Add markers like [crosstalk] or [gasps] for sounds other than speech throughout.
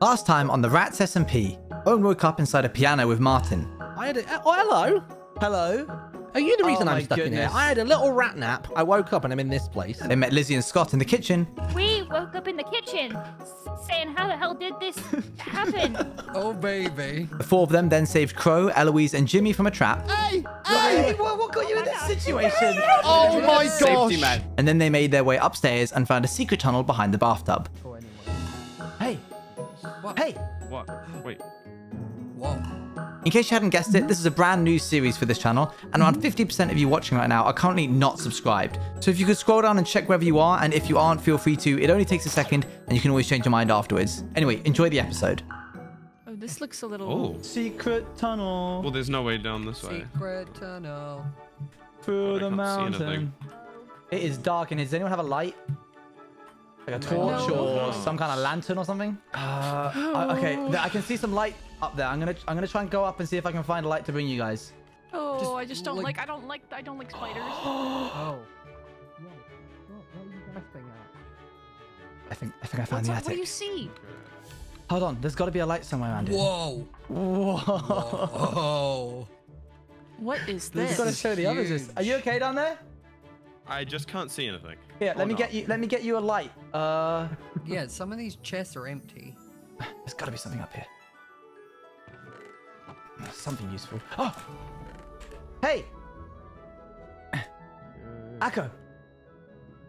Last time on the Rats SMP, Owen woke up inside a piano with Martyn. I had a, oh, hello. Hello. Are you the reason Oh, I'm stuck in here? I had a little rat nap. I woke up and I'm in this place. They met Lizzie and Scott in the kitchen. We woke up in the kitchen saying, How the hell did this [laughs] happen? Oh, baby. The four of them then saved Crow, Eloise, and Jimmy from a trap. Hey! Hey, what, what got you in this situation? Oh my gosh! Safety man. And then they made their way upstairs and found a secret tunnel behind the bathtub. Hey, What? hey. What? Wait. Whoa. In case you hadn't guessed it, this is a brand new series for this channel, and around 50% of you watching right now are currently not subscribed. So if you could scroll down and check wherever you are, and if you aren't, feel free to. It only takes a second, and you can always change your mind afterwards. Anyway, enjoy the episode. Oh, this looks a little. Oh. Secret tunnel Well, there's no way down this way. Secret tunnel. through I can't see anything. It is dark and. Does anyone have a light? Like a No. torch or No. some kind of lantern or something? Uh, I- okay, I can see some light up there. I'm gonna I'm gonna try and go up and see if I can find a light to bring you guys. Oh, Just I just don't like- like. I don't like. I don't like spiders. [gasps] Oh. I think I think I found What's the up? What do you see? Hold on, there's got to be a light somewhere around it. Whoa. Whoa. Whoa. What is This You've got to show the others. this. Are you okay down there? I just can't see anything. Here, Or let me not. get you. Let me get you a light. Uh, [laughs] Yeah, some of these chests are empty. there's got to be something up here. Something useful. Oh, hey, Acho.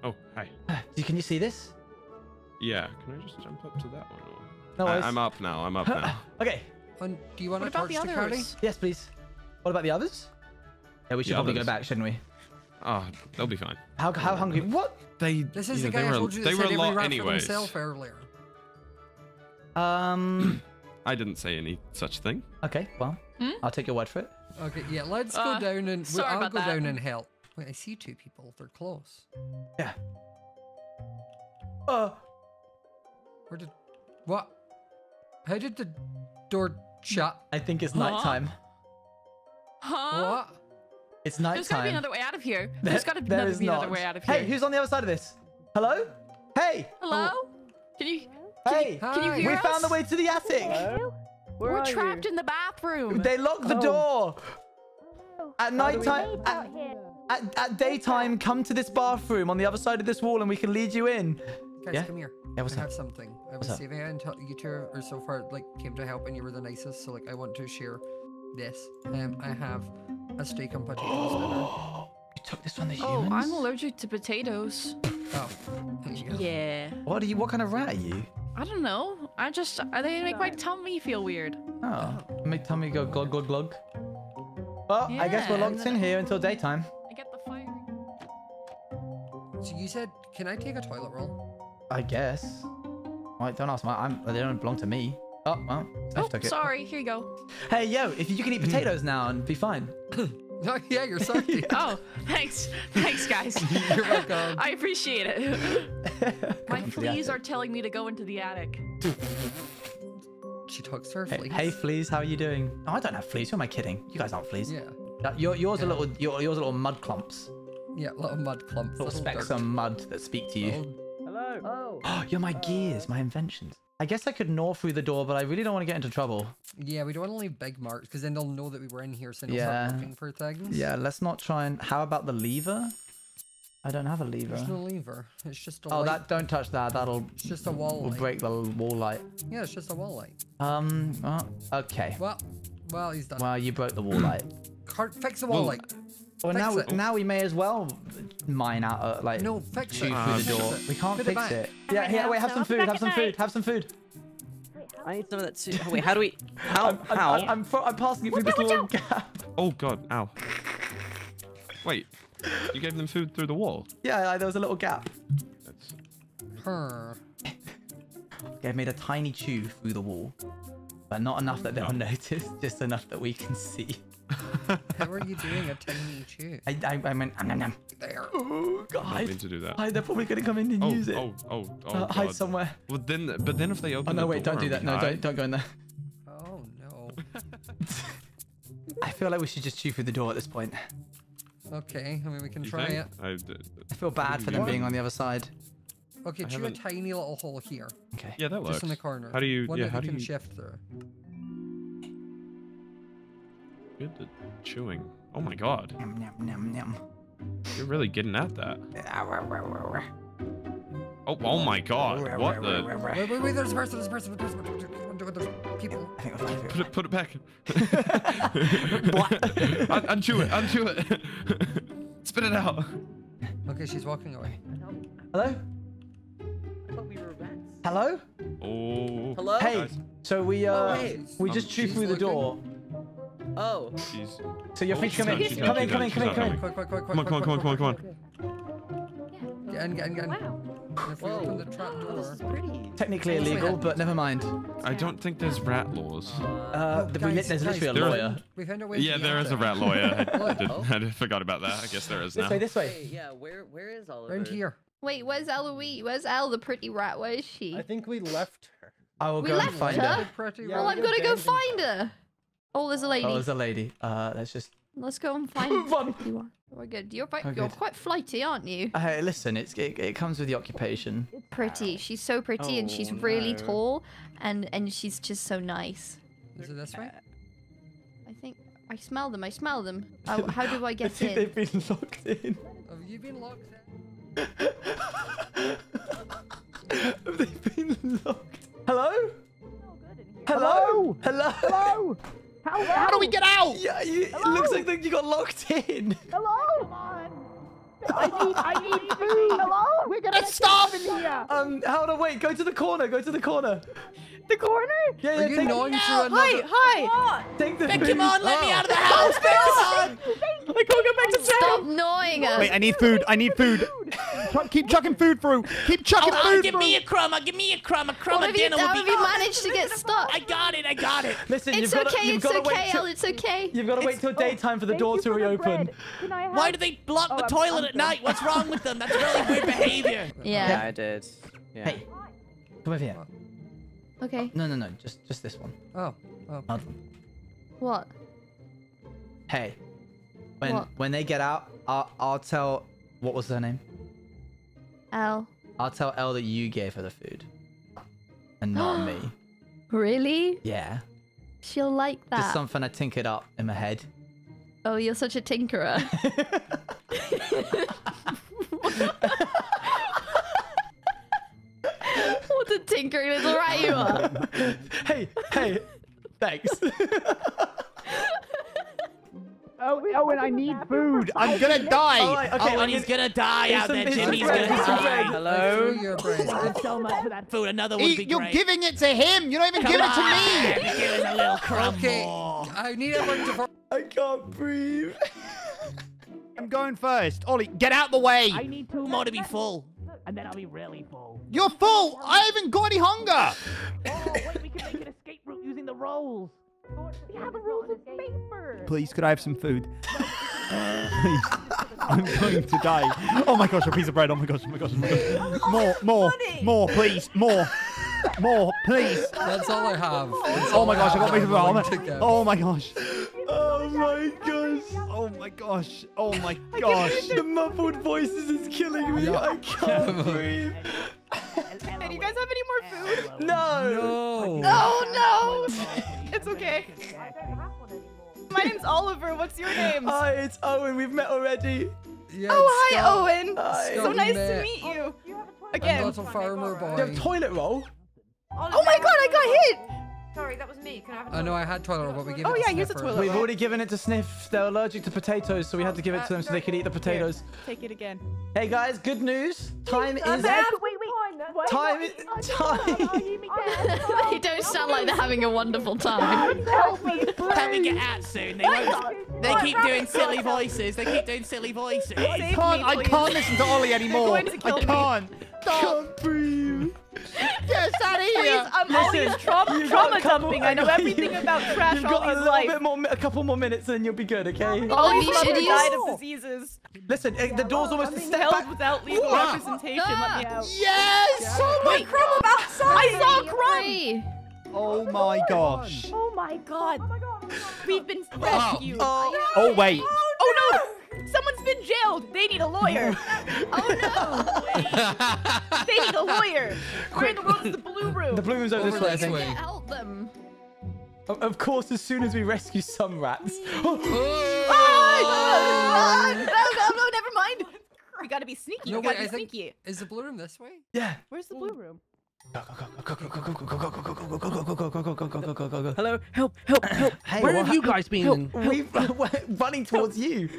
Oh, hi. You can you see this? Yeah. Can I just jump up to that one? Or... No I, worries. I'm up now. I'm up now. [laughs] Okay. And do you want What a about the to carry? others? Yes, please. What about the others? Yeah, we should The probably go back, shouldn't we? Oh, they'll be fine. How how hungry? What? They. This is yeah, the guy they I told you they that were said a every lot rat for anyways. himself earlier. Um. [clears throat] I didn't say any such thing. Okay. Well, Hmm? I'll take your word for it. Okay, yeah, let's go Uh, down and sorry I'll about go that. down and help. Wait, I see two people. They're close. Yeah. Uh. Where did what? How did the door shut? I think it's Huh? nighttime. Huh? What? It's There's got to be another way out of here. [laughs] There- There's got to be, there another, be another not. way out of here. Hey, who's on the other side of this? Hello? Hey! Hello? Can you? Hey! Can you hear we us? found the way to the attic. We're trapped in the bathroom. They locked the door. At nighttime, at, at, at daytime, come to this bathroom on the other side of this wall, and we can lead you in. Guys, Yeah? come here. Yeah, what's I up? have something. I was saving it until you two are so far like came to help and you were the nicest. So like I want to share this. Um, I have a steak and potatoes dinner. You took this from the Oh. I'm allergic to potatoes. Oh, there you go. Yeah. What are you? What kind of rat are you? I don't know. I just they make my tummy feel weird. Oh, make tummy go glug glug glug. Well, I guess we're locked in here until daytime. I get the fire. So you said, can I take a toilet roll? I guess. Wait, don't ask. My, I'm, they don't belong to me. Oh, well, Steph Oh, took it. sorry. Here you go. Hey, yo, if you can eat potatoes now and be fine. [laughs] Oh yeah, you're sorry. [laughs] Oh, thanks. Thanks, guys. [laughs] You're welcome. I appreciate it. My Come to the fleas are telling me to go into the attic. She talks to her fleas. hey, fleas, how are you doing? Oh, I don't have fleas. Who am I kidding? You guys aren't fleas. Yeah. Uh, Your, yours are little. Your, yours are little mud clumps. Yeah, little mud clumps. Little specks dirt. of mud that speak to you. Hello. Oh, [gasps] you're my gears, my inventions. I guess I could gnaw through the door, but I really don't want to get into trouble. Yeah, we don't want to leave big marks because then they'll know that we were in here, so they'll Yeah. start looking for things. Yeah, let's not try and. How about the lever? I don't have a lever. There's no lever. It's just a Oh, light. that don't touch that. That'll It's just a wall will light. break the wall light. Yeah, it's just a wall light. Um. Well, okay. Well, well, he's done. Well, you broke the wall light. Fix the wall light. Well, Fix now it. now we may as well mine out uh, like No, fix shoot it. through the door. We can't Put fix back. it. Yeah, here. Wait, have some food. Have some food. Have some food. I need some of that too. Oh, wait, how do we? How? I'm, how? I'm, I'm, I'm passing it through this little gap. Oh God! Ow. Wait. You gave them food through the wall. Yeah, like, there was a little gap. That's... Her. Okay, I've made a tiny chew through the wall, but not enough that they'll [laughs] notice. Just enough that we can see. How are you doing a tiny chew? I I, I meant. Nom, nom. There. Oh God. I mean to do that. Hide, they're probably gonna come in and Oh, use it. oh, oh, oh, Uh, hide somewhere. Well, then, but then if they open Oh no, the wait, door don't do that. No, hide- don't don't go in there. Oh no. [laughs] I feel like we should just chew through the door at this point. Okay, I mean we can You try think? it. I, d- I feel bad for them What? being on the other side. Okay, I chew a haven't- tiny little hole here, Okay. Yeah, that works. just in the corner. How do you? One yeah, that how you do can you? shift through. Good at chewing. Oh my god, Yum, yum, yum, yum. you're really getting at that. Ah. Oh, oh my god, what the? Wait, wait, wait! There's a person. There's a person. There's a person. There's people. I think we'll find Put it, put it back. [laughs] [laughs] Un- unchew it, unchew it. [laughs] Spit it out. Okay, she's walking away. Hello? I thought we were rats. Hello? Oh. Hello? Hey, Guys, so we uh hey. we just chewed through the looking. door. Oh. she's. So you're Oh, free come in. Come in, come in, come in, come in. Quick, quick, quick, quick, Come on, come on, come on, come on, come on. on. Get in, get in, get in. Wow. If we Whoa. open the trap this is pretty. Technically illegal, but never mind. I don't think there's rat laws. Uh, the, guys, there's guys, literally a lawyer. We found a way. Yeah, to the there is a rat lawyer. I, [laughs] I, did, Oh. I forgot about that. I guess there is now. This now. way, this way. Hey, yeah, where where is Oliver? Round here. Wait, where's Eloise? Where's Elle, the pretty rat? Where is she? I think we left her. I will We go and left find her? her. Yeah, well, I'm got gonna go abandoned. find her. Oh, there's a lady. Oh, there's a lady. Uh, let's just. Let's go and [laughs] find Run. You are. We're good. You're, quite, Oh, you're good. quite flighty, aren't you? Hey, listen, it's it, it comes with the occupation. Pretty. She's so pretty, and she's Oh, really no. tall, and and she's just so nice. Is it this way? I think I smell them. I smell them. How, how do I [laughs] I get think in? they've been locked in. Have you been locked in? [laughs] Have they been locked? Hello? Hello? Hello? Hello? How do we get out? Yeah, you, it looks like that you got locked in. Hello? Come on. I need, I need [laughs] food. Hello? We're gonna starve in here. Um, hold on, wait. Go to the corner. Go to the corner. The corner? Yeah, yeah. Are you take, gnawing through another? Hi! take the Beck, food. come on, let me Oh. out of the house! Beck, come on! I can't go back to town. Stop gnawing her. Wait, I need food. I need food. Chuck- keep chucking food through. Keep chucking Oh, food give through. me a crumb, give me a crumb, a crumb What of have you, dinner how would have you managed to get stuck? I got it, I got it! Listen, It's you've got okay, to, you've it's got to okay, till- Elle, it's okay. You've got to wait till daytime for the door to reopen. Why do they block the oh, toilet at night? What's wrong with them? That's really weird [laughs] behavior. Yeah, Yeah. I did. Yeah. Hey, come over here. Okay. No, no, no. Just, just this one. Oh, oh. Hard one. What? Hey, when What? when they get out, I'll, I'll tell. What was her name? Elle. I'll tell Elle that you gave her the food, and not me. [gasps] Really? Yeah, She'll like that. just something I tinkered up in my head. Oh, you're such a tinkerer. [laughs] what a tinkering little rat you are. [laughs] hey, hey, thanks. [laughs] Oh, Owen, I need food. I'm oh, gonna die. All right, okay. oh, I'm and he's gonna die out there, here's Jim. some He's bread, gonna here's some die. bread. Hello. Your brain. so much for that food. Another would be you're great. giving it to him. You're not even giving it to me. Give us a little crumb Okay, more. I need everyone to. fo- [laughs] I can't breathe. [laughs] I'm going first. Ollie, get out the way. I need two more to be full, and then I'll be really full. You're full. I haven't got any hunger. Oh, wait, we can make an escape route using the rolls. Please, could I have some food? Please. I'm going to die. Oh my gosh, a piece of bread. Oh my gosh, oh my gosh, oh my gosh. More, more, more, please. More. More, please. That's all I have. That's Oh my gosh, I got a piece of have. I'm bread. willing to give. Oh my gosh. Oh my gosh. Oh my gosh. Oh my gosh. The muffled voices is killing me. I can't breathe. Do you guys have any more food? No. No. Oh no! It's okay. My name's Oliver. What's your [laughs] name? Hi, it's Owen. We've met already. Oh, yeah, oh, hi, Scott. Owen. Hi. So Scott, we nice to meet you. A Again. little farmer Do you have boy. toilet roll? Oh, oh my god, I got hit! Sorry, that was me. Can I have a I know I had toilet roll, but we gave Oh, it to yeah, use a Sniffer. toilet We've already given it to Sniff. They're allergic to potatoes, so we had to oh, give it to them so they uh, could eat the potatoes. Take it again. Hey guys, good news. Time is wait, wait. Time is time. they [laughs] don't sound like they're having a wonderful time. Can we get out soon? They won't. They keep doing silly voices. They keep doing silly voices. I can't, I can't listen to Ollie anymore. going to kill I can't. Can't breathe. Get us out of Please, here. I'm Listen, always trauma, you've got trauma a couple- dumping. I know [laughs] everything about trash You've got a little life. bit more, a couple more minutes, and you'll be good. Okay. Ollie, Ollie's you mother should died use. of diseases. Listen, eh, the door's almost a Being step held back. without legal Whoa. representation. Let me out. Yes. Oh my crumb outside! I saw crumb. Free. Oh my gosh. Oh my god. Oh my god. We've been rescued. Oh, Oh wait. Oh no! Someone's been jailed. They need a lawyer. [laughs] oh no! [laughs] they need a lawyer. Where in the world is the blue room? The blue room's over, Over this way, I think. way. Help them. Of, of course, as soon as we rescue some rats. Oh, oh. no, no, no, never mind. We gotta be sneaky. No, we wait, gotta I be think. sneaky. Is the blue room this way? yeah. Where's the blue room? Hello. Hello, help, help, help. Hey, Where have you guys been? We [laughs] we're running towards you.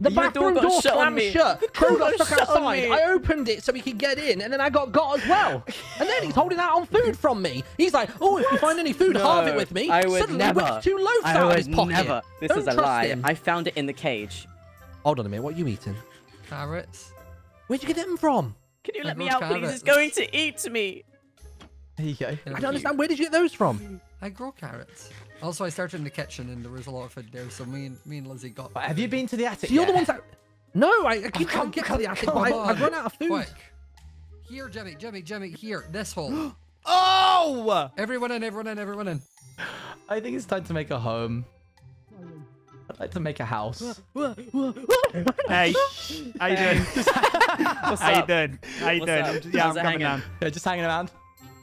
The bathroom door slammed shut. The Crow got got stuck outside. I opened it so he could get in, and then I got got as well. [laughs] And then he's holding out on food from me. He's like, "Oh, if you find any food, halve it with me." I would Suddenly, never. whips two loaves out of his pocket. never. This Don't is a trust lie. him. I found it in the cage. Hold on a minute. What are you eating? Carrots. Where'd you get them from? Can you let me out, please? carrots. It's going to eat me. There you go. I don't understand. Where did you get those from? I grow carrots. Also, I started in the kitchen and there was a lot of food there, so me and me and Lizzie got. Right, have you been to the attic? So you're the yet? ones that. No, I, I keep oh, come- trying to get come- to the attic, come but I, I've run out of food. Quick. Here, Jimmy, Jimmy, Jimmy. Here, this hole. [gasps] Oh! everyone in, everyone in, everyone in. I think it's time to make a home. I'd like to make a house. [laughs] Hey, how you doing? [laughs] What's How you doing? How you What's doing? up? I'm yeah, I'm coming hanging? down. Yeah, just hanging around.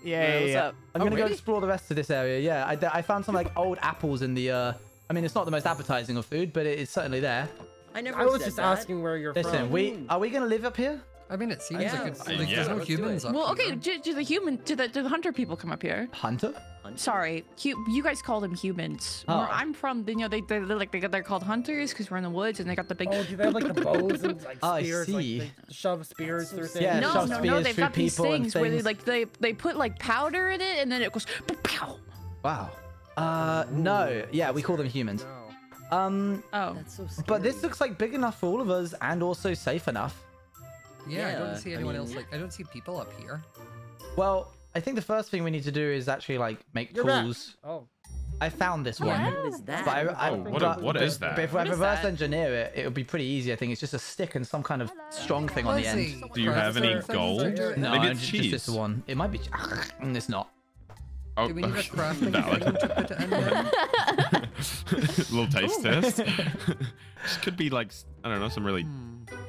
Yeah, Yeah, yeah, what's up? I'm Oh, gonna go really? explore the rest of this area. Yeah, I, I found some like old apples in the. uh I mean, it's not the most appetizing of food, but it is certainly there. I never I was said just that. asking where you're Listen, from. we are we gonna live up here? I mean, it seems Yeah. like it's like yeah. there's no Let's humans up Well, okay, do, do the human, do the, do the hunter people come up here? Hunter? Sorry, you guys call them humans. Where Oh. I'm from, you know, they, they they're like they, they're called hunters because we're in the woods and they got the big. Oh, do they have like the [laughs] bows and like Oh, I spears? see. Like they shove spears through things? Yeah, no, shove no, no, they've got these people and things where they like they they put like powder in it and then it goes. Pow. Wow. Uh, no. Yeah, we call them humans. No. Um, Oh, That's so scary. but this looks like big enough for all of us and also safe enough. Yeah, I don't see I anyone mean- else. Like, I don't see people up here. Well, I think the first thing we need to do is actually like make You're back. tools. Oh, I found this one. What is that? But I, oh, I, Oh, what, but, a, what is that? but if I reverse that? engineer it, it would be pretty easy. I think it's just a stick and some kind of strong thing on the end. Do you have any gold? are doing- No, Maybe I it's ju- just this one. It might be. [laughs] It's not. Oh, Do we need a crafting valid. thing to put it in there? little taste test. [laughs] this could be like s- I don't know, some really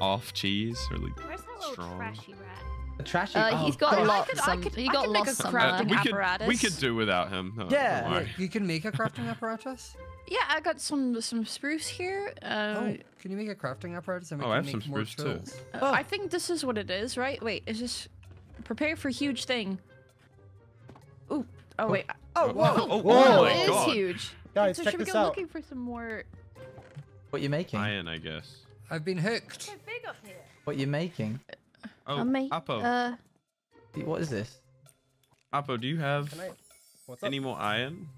off cheese or like Where's that little strong. trashy rat? A trashy. Uh, oh, he's got God. lots. could- I could- he I got could make a lost crafting somewhere. we could we could do without him. No, Yeah. don't. You can make a crafting apparatus. yeah, I got some some spruce here. Uh, Oh, can you make a crafting apparatus and we Oh, I have make some more spruce too. tools? uh, I think this is what it is, right? Wait, is this prepare for huge thing? Ooh, oh wait. Oh, Oh, whoa. oh, Whoa. oh it my is god! huge. guys, so check should we this go out. looking for some more? What you making? Iron, I guess. I've been hooked. So big up here. What you making? Oh, I'll make. Apo, Uh, What is this? Apo, do you have I? What's up? any more iron?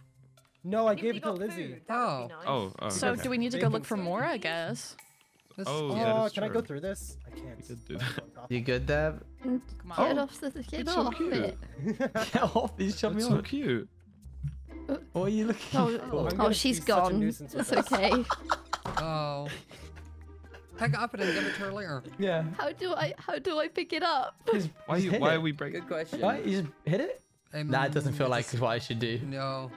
No, I If gave it to Lizzie. food, that would Oh. be nice. Oh, oh So okay. do we need to go look for more? I guess. This, Oh, that Oh, is can I go through this? I can't. could do [laughs] that. You good there? Come get on. off the. Get it's so off cute. it. [laughs] Get off! You shut me That's so cute. What are you looking Oh, for? I'm oh, gonna she's be such a gone. nuisance with It's this. okay. [laughs] Oh. Pick it up and then give it to her later. Yeah. How do I? How do I pick it up? Just- Why just you? Why it. are we breaking? Good question. Why You just hit it? Um, Nah, it doesn't feel like it's- what I should do. No.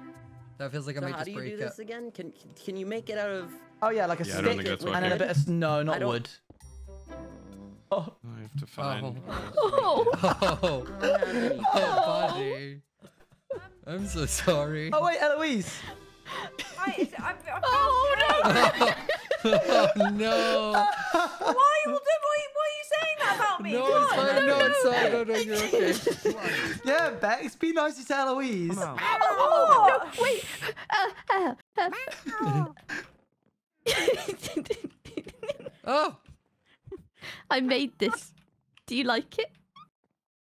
That feels like I So might how do you break do this it. again? Can can you make it out of? Oh yeah, like a Yeah, stick and what then a I bit of no, not don't- wood. [laughs] Oh, I have to find. Oh, [laughs] Oh, I don't have any. oh, buddy. I'm so sorry. oh wait, Eloise. Right, is I've, I've [laughs] oh no! oh no. Why, why, why are you saying that about me? No, Come it's on. fine. No, it's fine. No, no, you're okay. Yeah, Bex, be nice to Eloise. Oh, no, wait. Uh, uh, uh. Oh, [laughs] I made this. Do you like it?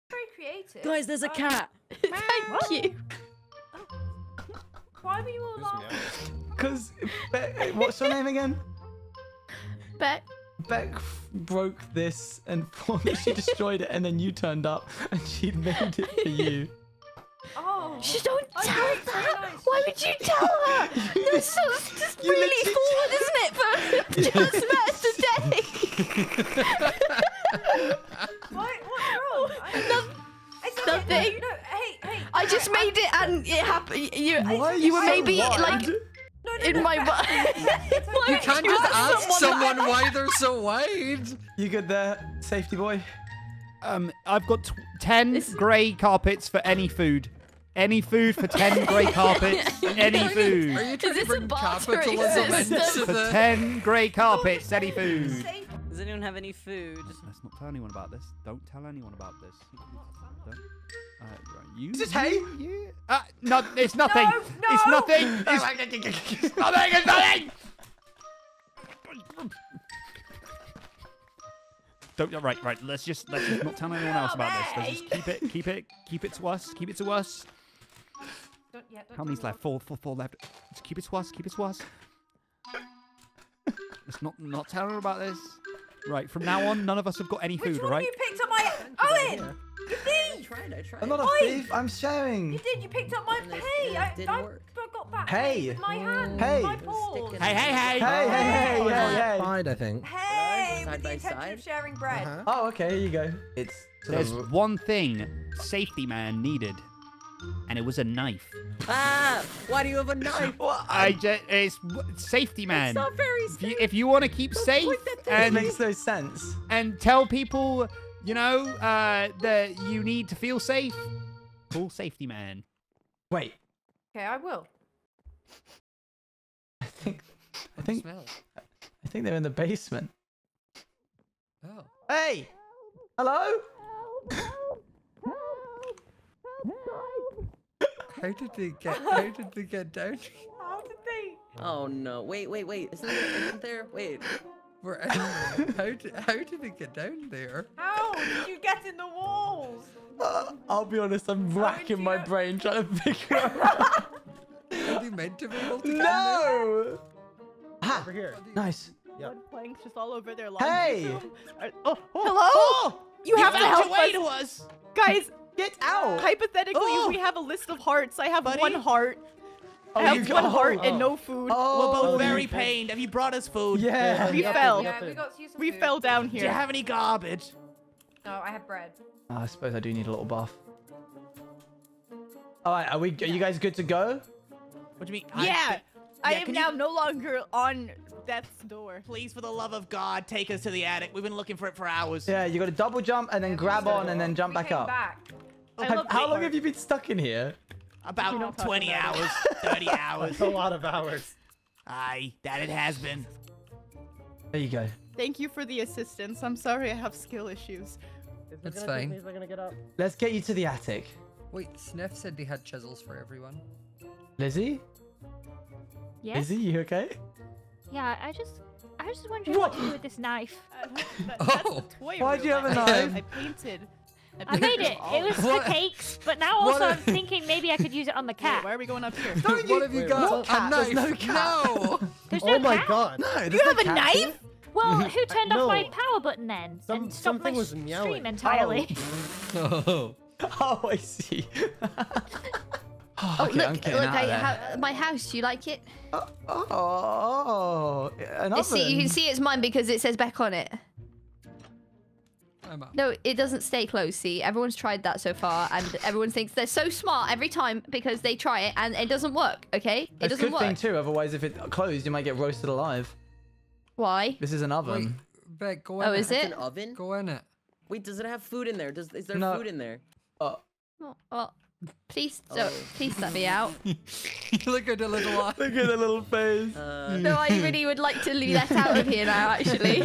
very creative. Guys, there's a Um, cat. [laughs] Thank you. [laughs] Why were you all laughing? Because what's your name again? Beck. Beck f- broke this and [laughs] she destroyed it, and then you turned up and she made it for you. Oh. She don't I tell that. it's nice. Why would you tell her? That's so, just You really forward, isn't it? For just met today. Why, what's wrong? I, [laughs] No, it's nothing. No, no, hey, hey. I just made it and it happened. You, Why you were so maybe wide? like in my butt. [laughs] You can't just ask someone why they're so wide. You good there, safety boy? Um, I've got tw- ten grey carpets for any food. Any food for ten grey [laughs] carpets. any food. Are food. you trying to this a bring bartering capitalism into system? For ten grey carpets. Any food. Does anyone have any food? Let's not tell anyone about this. Don't tell anyone about this. Don't. Uh, right, you. Is this you- hay? you- Uh, no, it's nothing. It's no. nothing. It's, [laughs] [laughs] it's nothing. It's nothing. Don't. Right, right. Let's just let's just not tell anyone else about this. Let's just keep it, keep it, keep it to us. Keep it to us. Don't, yeah, don't How many's left? Four, four, four left. Just keep it to us. Keep it to us. [laughs] Let's not not tell her about this. Right. From now on, none of us have got any Which food. one All of right. you picked up my Owen? You I thief! tried. I tried. I'm not a thief. I'm sharing. You did. You picked up my And it- hay. and it I, didn't I, work. I got that Hey. hay with my hand. Hey. My It was paws. sticking Hey, hey, hey. Hey, hey, hey, hey, hey. Fine, I think. Hey, Side with the by intention side? of sharing bread. Uh-huh. Oh, okay. Here you go. It's sort There's of- one thing safety man needed, and it was a knife. Ah! Why do you have a [laughs] knife? I just it's safety man. It's not very If you, safe. if you want to keep safe point that thing. It and makes no sense. and tell people, you know, uh, that you need to feel safe, call safety man. Wait. Okay, I will. I think. I think. smell? I think they're in the basement. Oh. Hey. Hello. How did they get? How did they get down? How did they? Oh no! Wait, wait, wait! Isn't there? Isn't there? Wait. Where, how did how did they get down there? How did you get in the walls? Uh, I'll be honest. I'm did racking my know- brain trying to figure [laughs] out. Are they meant to be able to get in there? no. Ah, Over here. nice. Yep. Planks just all over their Hey. [laughs] Oh, Hello? you have to help us. us. Guys, Get out. hypothetically, Oh. we have a list of hearts. I have Buddy. one heart. Oh, I you have got- one heart oh. and no food. Oh, We're both oh, very pained. Have you brought us food? Yeah. We Yep, fell. yep, yep. got we fell down here. Do you have any garbage? No, I have bread. Oh, I suppose I do need a little buff. All right, are we? Are you guys good to go? What do you mean? Yeah, I yeah, am can you- now no longer on death's door. Please, for the love of God, take us to the attic. We've been looking for it for hours. Yeah, you got to double jump and then grab on and then jump We back came up. Back. I Have- how long have you been stuck in here? About don't 20 about hours, [laughs] 30 hours. That's a lot of hours. Aye, that it has been. There you go. Thank you for the assistance. I'm sorry I have skill issues. That's fine. me a second to get up? Let's get you to the attic. Wait, Sniff said they had chisels for everyone. Lizzie? Yes. Lizzie, you okay? Yeah, I just, I was just wondering what to do with this knife. Uh, that, that's [laughs] Oh. the toy Why'd room. you have a knife? I painted. I made it. It was What? for cakes, but now also I'm thinking maybe I could use it on the Wait, cat. why are we going up here? [laughs] what have you Wait, got? what? A Cat, there's no cat. No. There's Oh no my cat. god. No, there's You have a knife? here. Well, [laughs] who turned off my power button then Some- and stopped my something was stream meowing. entirely? Oh. [laughs] Oh, I see. Oh, okay, look, I'm look, out I ha- my house. Do you like it? Uh, oh, oh, an You see, you can see it's mine because it says back on it. I'm up. No, it doesn't stay closed. See, everyone's tried that so far, and everyone thinks they're so smart every time because they try it and it doesn't work. Okay, it That's a doesn't good work. thing too. Otherwise, if it closed, you might get roasted alive. Why? This is an Wait, oven. Beck, go oh, in Oh, it. is It's it? an oven. Go in it. Wait, does it have food in there? Does is there No. food in there? Oh, Oh, well, please don't. Oh. Please let me out. [laughs] Look at the little eye. look at the little face. Uh, No, I [laughs] really would like to be let out of here now. Actually,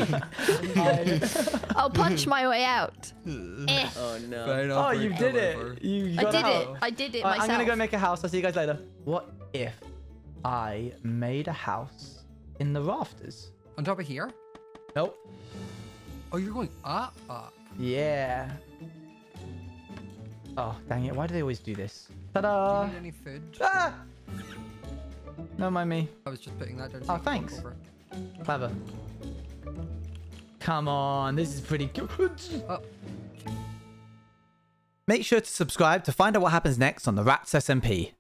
[laughs] I'll punch my way out. Eh, oh no. Fine, Oh, I'll you did it. lever. You I got did it. I did it Alright, myself. I'm gonna go make a house. I'll see you guys later. What if I made a house in the rafters? On top of here? Nope. Oh, you're going up, up. Yeah. Oh, dang it. Why do they always do this? Ta-da! any food? Ah! No mind me. I was just putting that down. Oh, you can walk thanks. Clever. Come on, this is pretty good. Oh. Make sure to subscribe to find out what happens next on the Rats SMP.